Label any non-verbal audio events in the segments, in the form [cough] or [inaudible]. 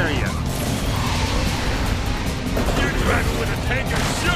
area. You travel with a tank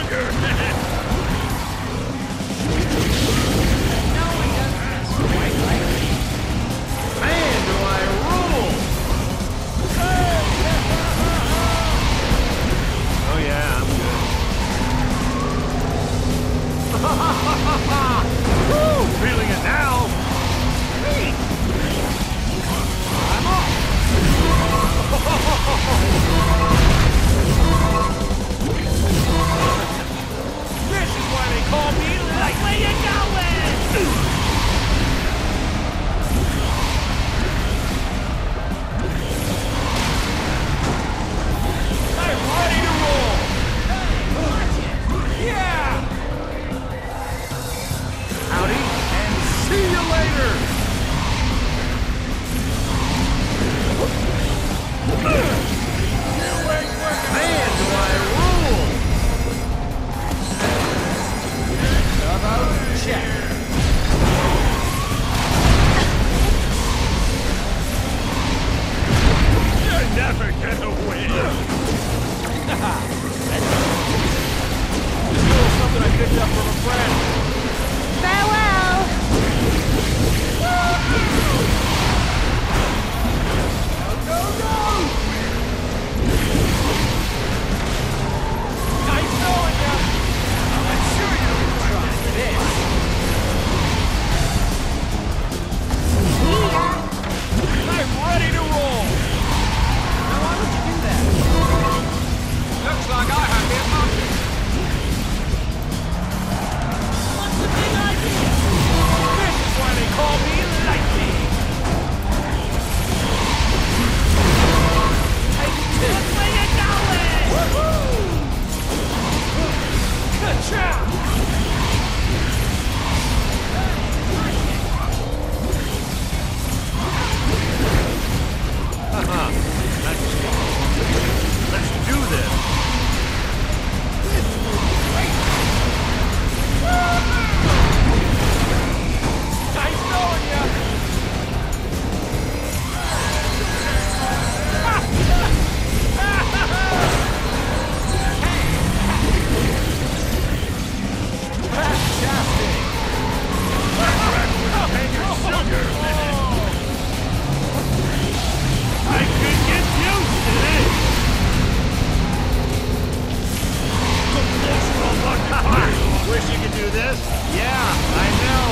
Yeah, I know.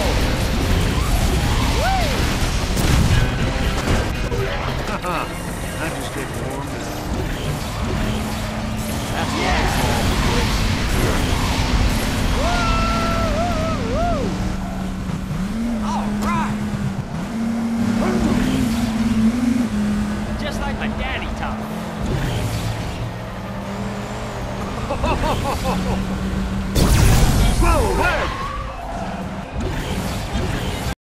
Haha, [laughs] I just get warmed. That's yeah. All right. Just like my daddy, [laughs]